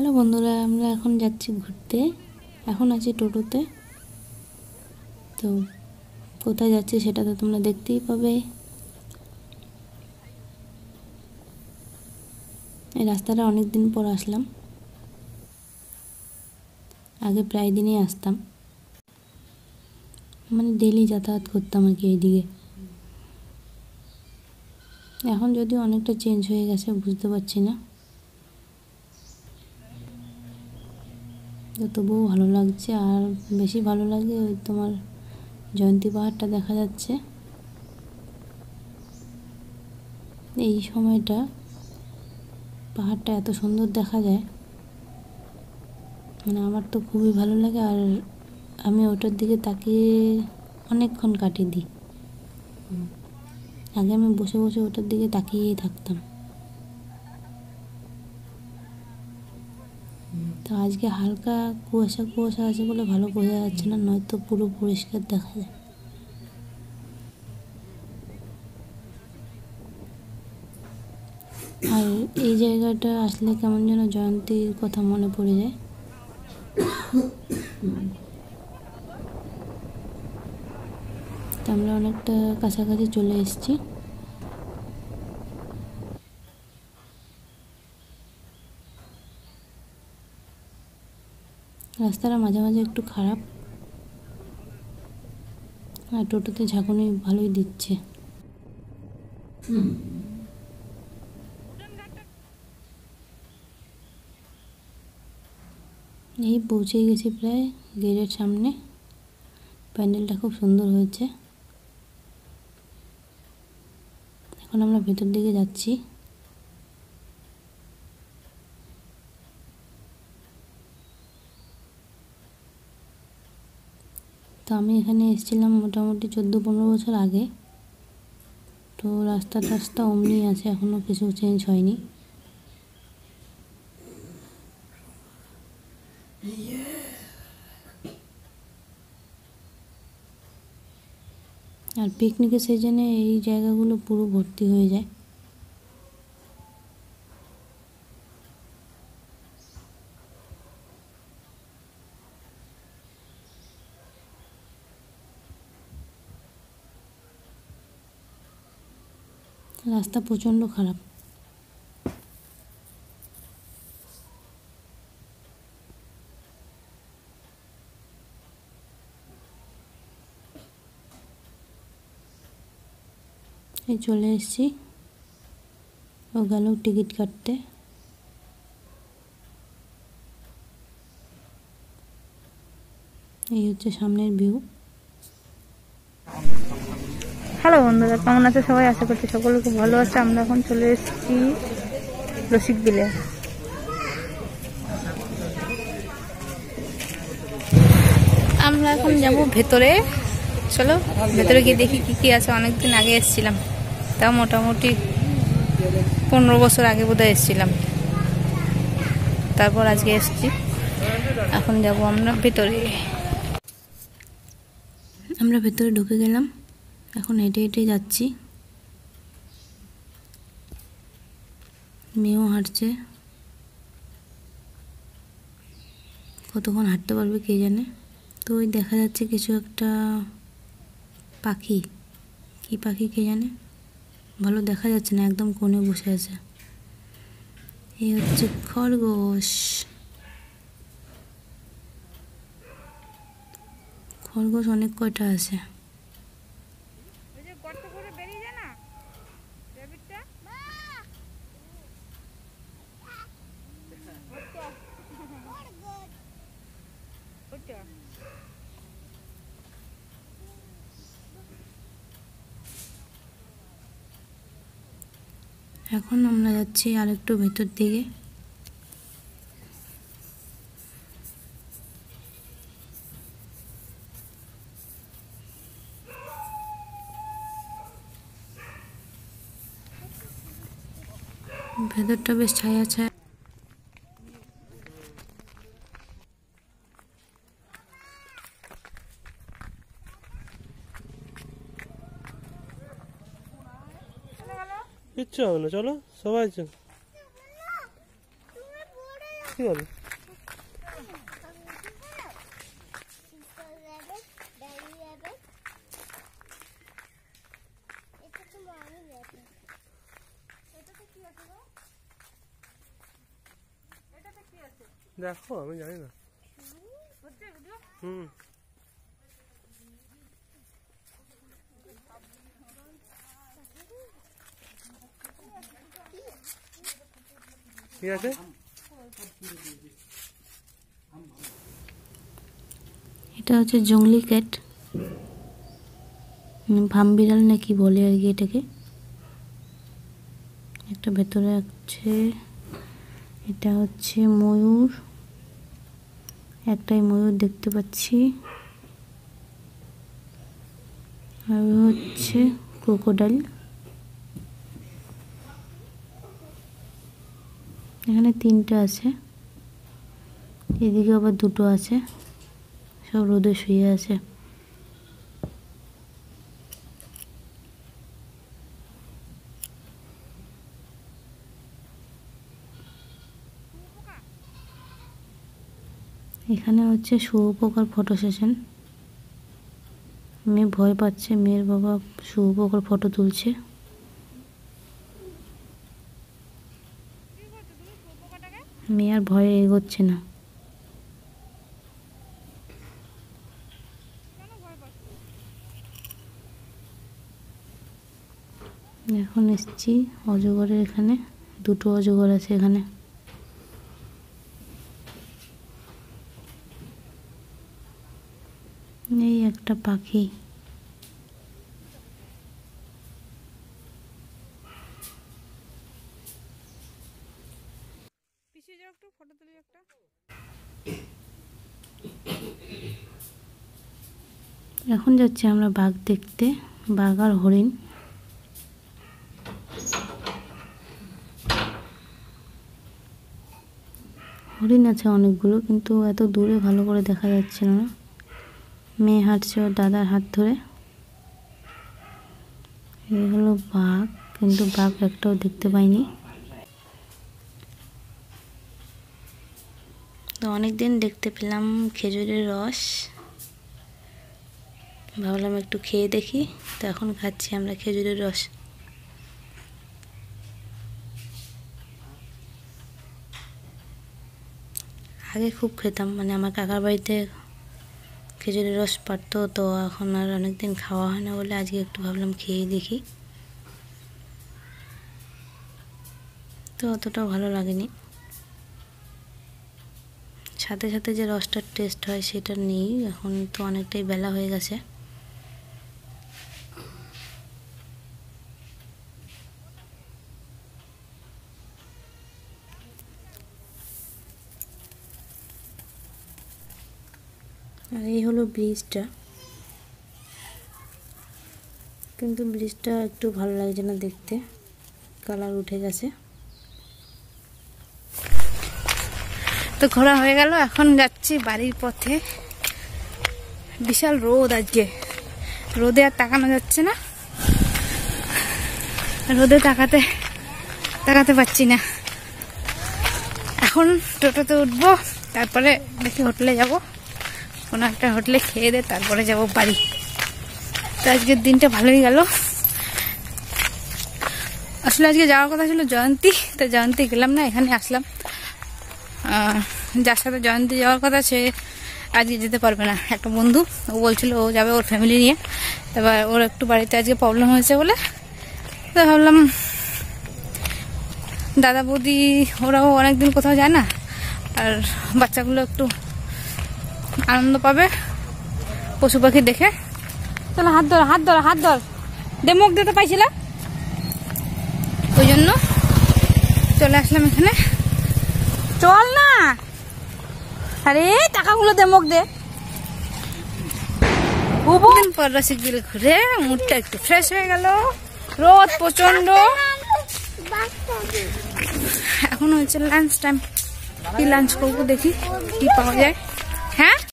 Hello বন্ধুরা, আমরা এখন যাচ্ছি ঘুরতে। এখন আছি টোটোতে। তো কোথায় যাচ্ছি সেটা তো তোমরা দেখতেই পাবে। এই রাস্তাটা অনেক দিন পর আসলাম। আগে প্রায় দিনই আসতাম। মানে ডেলি যাতায়াত করতাম আর কি এইদিকে। এখন যদিও অনেকটা চেঞ্জ হয়ে গেছে, বুঝতে পারছি না। তবুও ভালো লাগছে। আর বেশি ভালো লাগে ওই তোমার জয়ন্তী পাহাড়টা দেখা যাচ্ছে। এই সময়টা পাহাড়টা এত সুন্দর দেখা যায়। মানে আমার তো খুবই ভালো লাগে আর আমি ওটার দিকে তাকিয়ে অনেকক্ষণ কাটিয়ে দিই। আগে আমি বসে বসে ওটার দিকে তাকিয়েই থাকতাম। তো আজকে হালকা কুয়াশা কুয়াশা আছে বলে ভালো বোঝা যাচ্ছে না, নয়তো পুরো পরিষ্কার দেখা যায়। আর এই জায়গাটা আসলে কেমন যেন জয়ন্তীর কথা মনে পড়ে যায়। আমরা অনেকটা কাছাকাছি চলে এসেছি। রাস্তাটা মাঝে মাঝে একটু খারাপ। আর টোটোতে ঝাঁকুনি ভালোই দিচ্ছে। এই পৌঁছে গেছি প্রায় গেটের সামনে। প্যান্ডেলটা খুব সুন্দর হয়েছে। এখন আমরা ভেতর দিকে যাচ্ছি। তো আমি এখানে এসেছিলাম মোটামুটি চোদ্দ পনেরো বছর আগে। তো রাস্তা টাস্তা অমনি আছে এখনও কিছু চেঞ্জ হয়নি। আর পিকনিকের সিজনে এই জায়গাগুলো পুরো ভর্তি হয়ে যায়। রাস্তা প্রচণ্ড খারাপ। এই চলে এসেছি। ও গেল টিকিট কাটতে। এই হচ্ছে সামনের ভিউ হ্যালো বন্ধুরা, কেমন আছে সবাই? আশা করছি সকলে খুব ভালো আছে। আমরা এখন চলে এসেছি রসিক বিলে। আমরা এখন যাব ভেতরে। চলো, ভেতরে গিয়ে দেখি কি কি আছে। অনেকদিন আগে এসেছিলাম। তাও মোটামুটি পনেরো বছর আগে বোধহয় এসেছিলাম। তারপর আজকে এসেছি। এখন যাব আমরা ভেতরে। আমরা ভেতরে ঢুকে গেলাম। এখন হেঁটে হেঁটে যাচ্ছি। মেয়েও হাঁটছে। কতক্ষণ হাঁটতে পারবে কে জানে? তো ওই দেখা যাচ্ছে কিছু একটা পাখি। কি পাখি কে জানে? ভালো দেখা যাচ্ছে না, একদম কোণে বসে আছে। এই হচ্ছে খরগোশ। খরগোশ অনেক কয়টা আছে? এখন আমরা যাচ্ছি আর একটু ভেতর দিকে। ভেতরটা বেশ ছায়া ছায়া কিচ্ছু হবে না চলো সবাই চল। কি বলে? দেখো আমি জানি না। হুম। ঠিক আছে? এটা হচ্ছে জংলি ক্যাট। উম, ভাম বিড়াল না কি বলে আর কি এটাকে? একটা ভেতরে আছে এটা হচ্ছে ময়ূর। একটাই ময়ূর দেখতে পাচ্ছি। আর হচ্ছে ক্রোকোডাইল। এখানে তিনটে আছে। এদিকে আবার দুটো আছে। সব রোদে শুয়ে আছে। এখানে হচ্ছে শুয়োপোকার ফটো সেশন। মেয়ে ভয় পাচ্ছে। মেয়ের বাবা শুয়োপোকার ফটো তুলছে। মেয়ে আর ভয়ে এগোচ্ছে না। এখন এসছি অজগরের এখানে, দুটো অজগর আছে এখানে। এই একটা পাখি পিছিয়ে যাও একটু ফটো তুলি একটা এখন যাচ্ছি আমরা বাঘ দেখতে, বাঘ আর হরিণ। হরিণ আছে অনেকগুলো, কিন্তু এত দূরে ভালো করে দেখা যাচ্ছে না। মেয়ে হাঁটছে ওর দাদার হাত ধরে। এই হলো বাঘ, কিন্তু বাঘ একটাও দেখতে পাইনি। তো অনেক দিন দেখতে পেলাম খেজুরের রস। ভাবলাম একটু খেয়ে দেখি। তো এখন খাচ্ছি আমরা খেজুরের রস। আগে খুব খেতাম মানে আমার কাকার বাড়িতে খেজুরের রস পারতো, তো এখন আর অনেক দিন খাওয়া হয় না বলে আজকে একটু ভাবলাম খেয়ে দেখি। তো অতটাও ভালো লাগেনি। সাথে সাথে যে রসটার টেস্ট হয় সেটা নেই, এখন তো অনেকটাই বেলা হয়ে গেছে। আর এই হলো ব্রিজটা। কিন্তু ব্রিজটা একটু ভালো লাগছে না দেখতে। কালার উঠে গেছে। তো ঘোরা হয়ে গেল, এখন যাচ্ছি বাড়ির পথে। বিশাল রোদ আজকে। রোদে আর তাকানো যাচ্ছে না। রোদে তাকাতে তাকাতে পারছি না। এখন টোটোতে উঠবো, তারপরে দেখি হোটেলে যাব। কোনো একটা হোটেলে খেয়ে দে, তারপরে যাব বাড়ি। তো আজকের দিনটা ভালোই গেল। আসলে আজকে যাওয়ার কথা ছিল জয়ন্তী, তো জয়ন্তী গেলাম না, এখানে আসলাম। যার সাথে জয়ন্তী যাওয়ার কথা সে আজকে যেতে পারবে না। একটা বন্ধু, ও বলছিল ও যাবে ওর ফ্যামিলি নিয়ে। এবার ওর একটু বাড়িতে আজকে প্রবলেম হয়েছে বলে। তো ভাবলাম, দাদা বৌদি, ওরাও অনেকদিন কোথাও যায় না। আর বাচ্চাগুলো একটু আনন্দ পাবে পশু পাখি দেখে। চলো হাত ধর হাত ধর হাত ধর। দে মুখ দিতে পাইছিল। ওই জন্য চলে আসলাম এখানে। চল না। আরে টাকাগুলো দে মুখ দে। বহুদিন পর রসিক ঘুরে মুডটা একটু ফ্রেশ হয়ে গেল। রোদ প্রচণ্ড এখন হচ্ছে লাঞ্চ টাইম কি লাঞ্চ করব দেখি কি পাওয়া যায়। হ্যাঁ